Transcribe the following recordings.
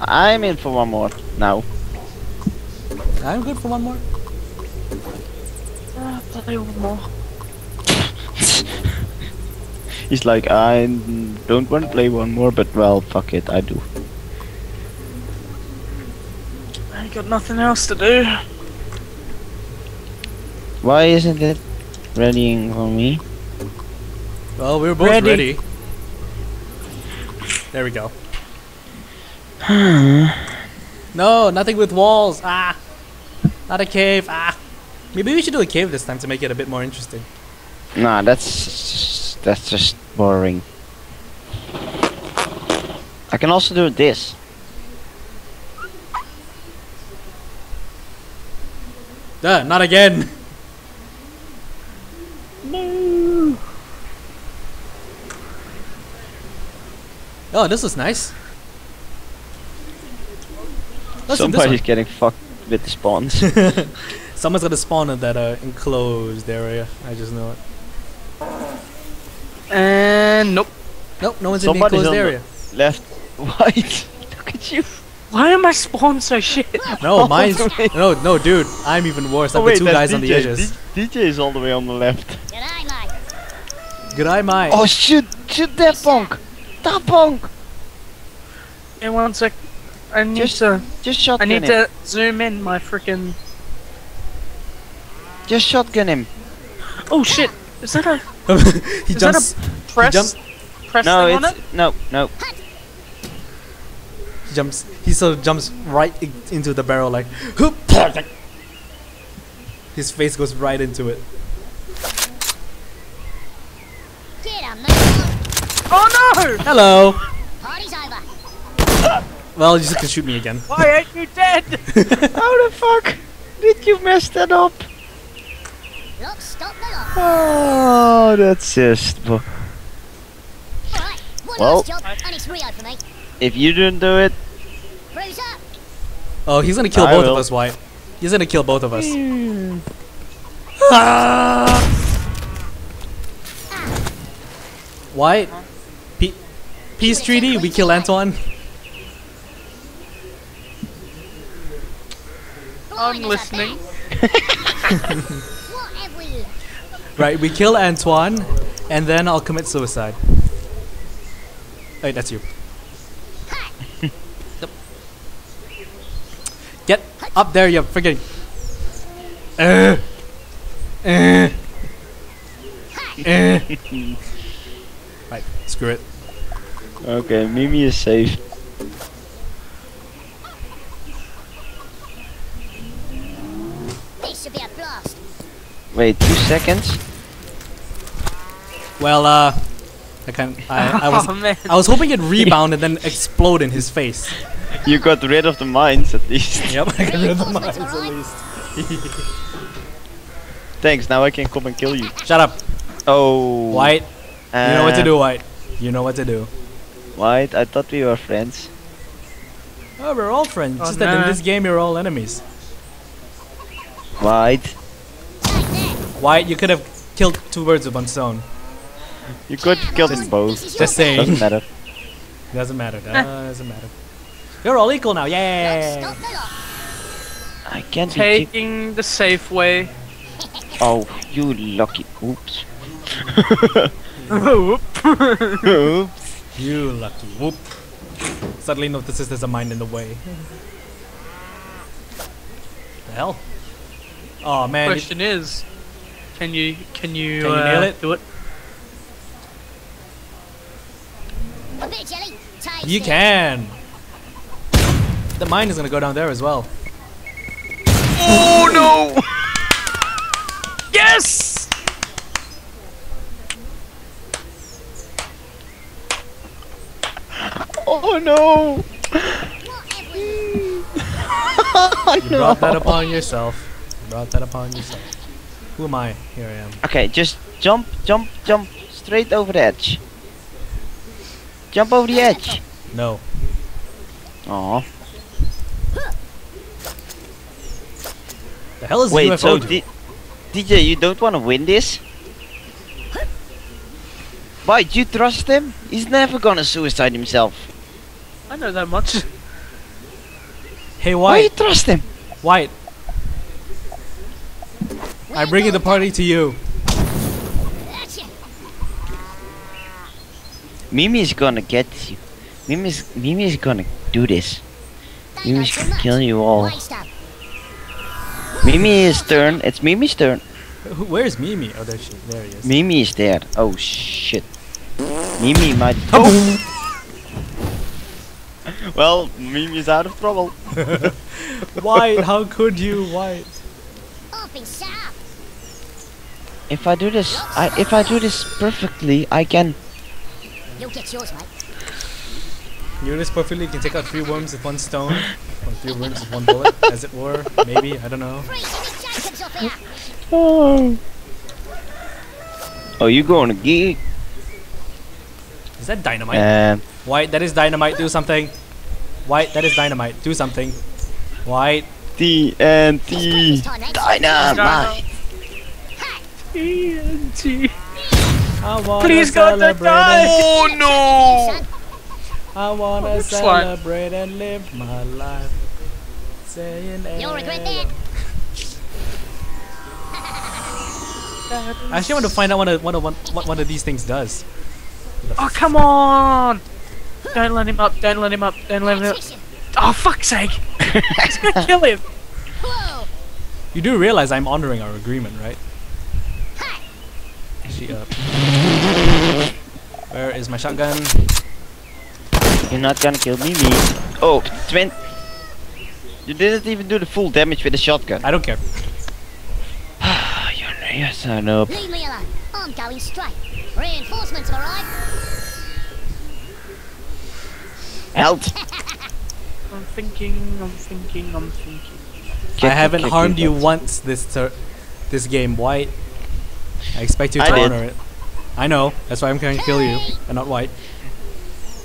I'm in for one more now. I'm good for one more. Ah, play one more. He's like, I don't want to play one more, but well, fuck it, I do. I ain't got nothing else to do. Why isn't it readying for me? Well, we were both Ready. ready. There we go. No, nothing with walls. Ah, not a cave. Ah, maybe we should do a cave this time to make it a bit more interesting. Nah, that's that's just boring. I can also do this. Duh, not again. No. Oh, this is nice. Let's do this Somebody's getting fucked with the spawns. one. Someone's gonna spawn in that uh, enclosed area. I just know it. And nope. Nope, no one's Somebody's in the on enclosed the- area. Left, right. Look at you. Why am I spawned so shit? No, mine's no, no, dude. I'm even worse. I've Oh, got wait, two that's guys on the DJ. edges. D- DJ is all the way on the left. G'day, mate. Good eye, mate. Oh shoot! Shoot that punk! That punk! In one sec. I need Just- to. Just I need him. to zoom in my freaking. Just shotgun him. Oh shit! Is that a he is that jumps. press? jump- press No, thing on it's it? no, no. He jumps. He sort of jumps right into the barrel, like. "Hoop." His face goes right into it. Get 'em, mate. Oh no! Hello. Party's over. Well, you just can shoot me again. Why ain't you dead? How the fuck did you mess that up? Lock, stock the lock. Oh, that's just. bu- Well- last job, and it's Rio for me. If you didn't do it, Cruise. Oh, he's gonna kill I both will. of us, White. He's gonna kill both of us. Hmm. Ah! White. Pe- peace treaty. We kill Antoine. I'm listening. bad. what have we Right. We kill Antoine, and then I'll commit suicide. Wait, that's you. Yep. Get up there, you friggin'. Uh, uh, uh. right, screw it. okay, Mimi is safe. This should be a blast. Wait, two seconds. Well, uh, I can I, I was oh. I was hoping it'd rebound and then explode in his face. You got rid of the mines at least. Yep, I got rid of the mines at least. Thanks. Now I can come and kill you. Shut up, Oh. White. You know what to uh, do, White. You know what to do. White. I thought we were friends. Oh, we're all friends. Oh, Just that in this game, you're all enemies. White. White, you could have killed two birds with one stone. You could kill them both. Just saying. Doesn't matter. Doesn't matter. Doesn't matter. You're all equal now. Lock, Yay! stock the lock. I can't be. Taking the safe way. oh, you lucky. Oops. Whoop. Oops. You lucky. Whoop. Suddenly notices there's a mine in the way. the hell? Oh man. Question is, can you can you, Can you uh, nail it? do it? A bit of jelly. You can. The mine is gonna go down there as well. Oh no! Yes. Oh no! What have we You brought that upon yourself. You brought that upon yourself. Who am I? Here I am. Okay, just jump, jump, jump straight over the edge. Jump over the edge. No. Aw. The hell is Wait, UFO so do? DJ, you don't want to win this? Why, do you trust him? He's never gonna suicide himself. I know that much. Hey, Why you trust him? White. I'm bringing the party to you. Gotcha. Mimi's gonna get you. Mimi's Mimi's gonna do this. They know Mimi's gonna kill you all. Waste 'em. Mimi's turn. It's Mimi's turn. Where's Mimi? Oh, there she. There he is. Mimi is there. Oh shit. Mimi might. Oh. well, Mimi's out of trouble. White, how could you, White? If I do this, I if I do this perfectly, I can. You'll get yours, mate. You do this perfectly. You can take out three worms with one stone, or three worms with one bullet, as it were. Maybe I don't know. Free Jimmy Jacobs off here. Oh. Oh, you going to geek? Is that dynamite? Um, White, that is dynamite. Do something. White, that is dynamite. Do something. White. TNT This time, dynamite. TNT. I wanna Please God, don't celebrate die. and- Oh no! I wanna Looks like- celebrate and live my life. Saying You'll regret that. I actually want to find out what, a, what, a, what one of these things does. Oh, come on! Don't let him up, don't let him up, don't let him up. Oh, fuck's sake! He's gonna kill him! You do realize I'm honoring our agreement, right? Hi. She up. Where is my shotgun? You're not gonna kill me, me. Oh, 20. You didn't even do the full damage with the shotgun. I don't care. Ah, you're yes, I know. Leave me alone. I'm going straight. Reinforcements have arrived. Help! I'm thinking, I'm thinking, I'm thinking. Get I haven't harmed you once this this game, White. I expect you to I did. honor it. I know. That's why I'm going to kill you, and not White.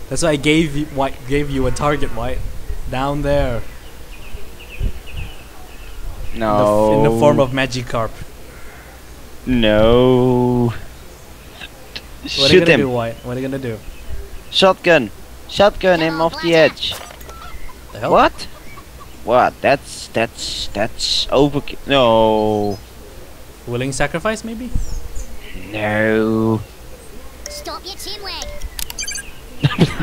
That's why I gave you White gave you a target, White, down there in the, No. in the form of Magikarp. No. What are you Shoot gonna him. do, White? What are you gonna do? Shotgun. Shotgun him off the edge. The hell? What? What? That's that's that's overkill. No. Willing sacrifice, maybe? No. Stop your chinwag.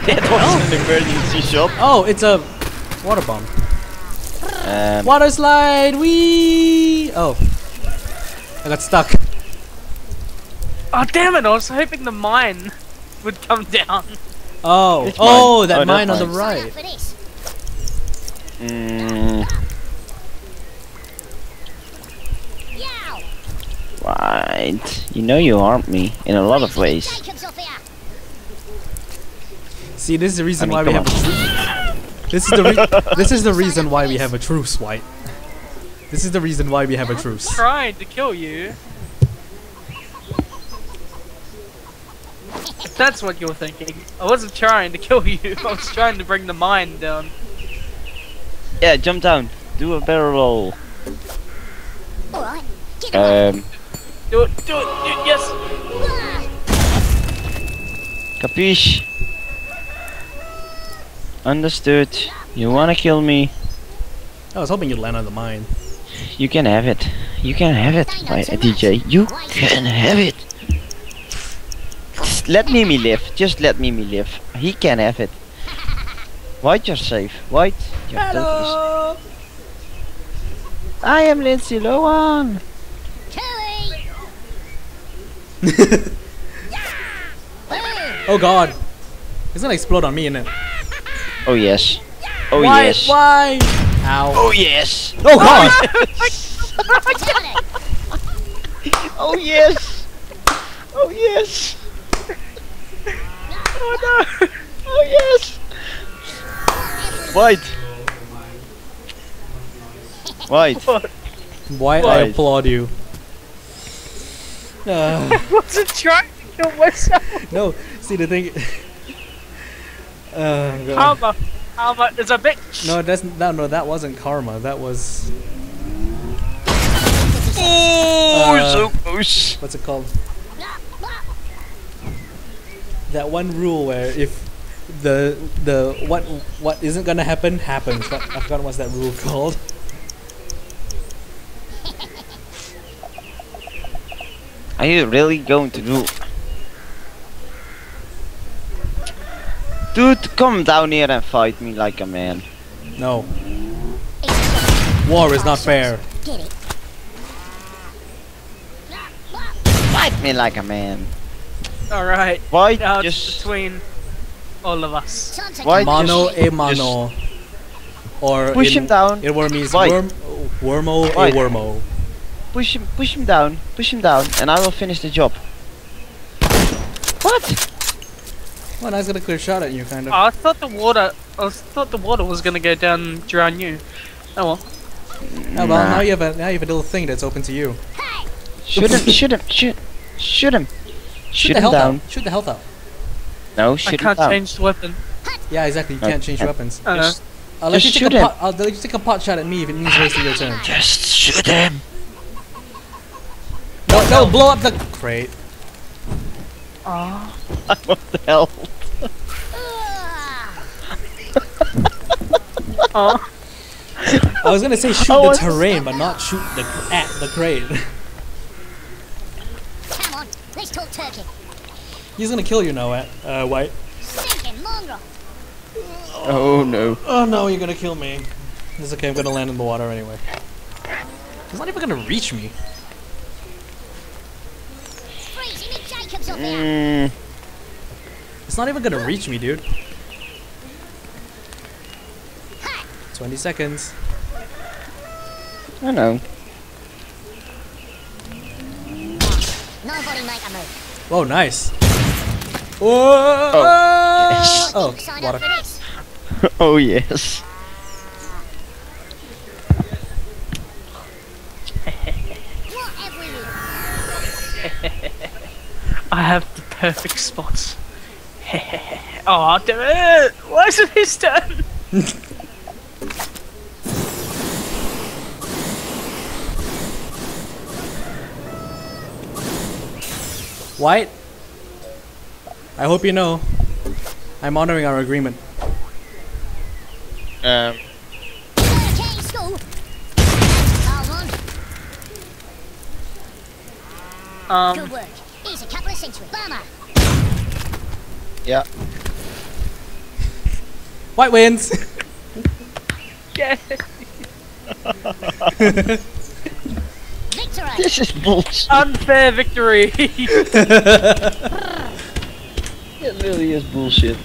that was an emergency shot. Oh, it's a water bomb. Um, Water slide. Wee. Oh, I got stuck. Oh, damn it, I was hoping the mine would come down. Oh, Which oh, mine? that Oh, mine on the mine. Sign up right. mm, right. You know you harmed me in a lot of ways. Jimmy Jacobs off here. See, this is the reason I mean, why we come have a truce. This is the re- this is the reason why we have a truce, White. This is the reason why we have a truce. I'm Trying to kill you. That's what you're thinking. I wasn't trying to kill you, I was trying to bring the mine down. Yeah, jump down. Do a barrel roll. All right. Um, Do it, do it, do it, yes! Capiche? Understood. You wanna kill me? I was hoping you'd land on the mine. You can have it. You can have it, They know my too DJ. You can have it. Just let Mimi live. Just let Mimi live. He can have it. White, you're safe. White, you're totally Hello. safe. I am Lindsay Lohan. Oh God, it's gonna explode on me, innit? Oh yes. Oh why? yes. Why? Ow. Oh yes. Oh, oh God. Down. Oh yes. Oh yes. Oh no! Oh yes. White. White. White, I applaud you. Uh, I wasn't trying to kill myself! no, see the thing. Uh, God. Karma! Karma is a bitch! No, that's no, no. That wasn't karma. That was Oh, Uh, so close. what's it called? That one rule where if the the what what isn't gonna happen happens. What I forgot what's that rule called. Are you really going to do? Dude, come down here and fight me like a man. No, war is not fair. Fight me like a man. Alright. Why Now it's just between all of us. Why Mano just- a mano. Or push in, him down? in Wormies, Why? worm, wormo Why? a wormo. Push him, push him down, push him down, and I will finish the job. What? Well, I was gonna clear shot at you, kind of. Oh, I thought the water. I was, thought the water was gonna go down and drown you. Oh well. Oh, well, now you have a now you have a little thing that's open to you. Shoot him, shoot him, shoot, shoot him. Shoot Shoot the him health down. out. Shoot the health out. No, I shoot him can't down. change the weapon. Yeah, exactly. You Uh, can't change uh, weapons. Uh, Just, I'll let you just take a shoot him. pot. I'll let you take a pot shot at me if it means wasting your turn. just shoot him. No, no, blow up the crate. oh. what the hell? Oh. I was gonna say shoot I the terrain, but not shoot the at the crate. Come on, let's talk turkey. He's gonna kill you now, at uh, White. Stinking mongrel. Oh no. Oh no, you're gonna kill me. It's okay. I'm gonna land in the water anyway. He's not even gonna reach me. Freezing me Jacobs up here. Mm, It's not even gonna reach me, dude. 20 seconds. I know. Nobody make a move. Whoa, nice. Whoa! yes. Oh, You signed water. up for this. oh yes. Perfect spots. oh damn it! Why is it his turn? White. I hope you know. I'm honoring our agreement. Um, Hurricane school. Hold on. Good Um. Work. Here's a couple of centuries. Bummer. yeah. White wins. Yeah. Victory. This is bullshit. Unfair victory. It really is bullshit.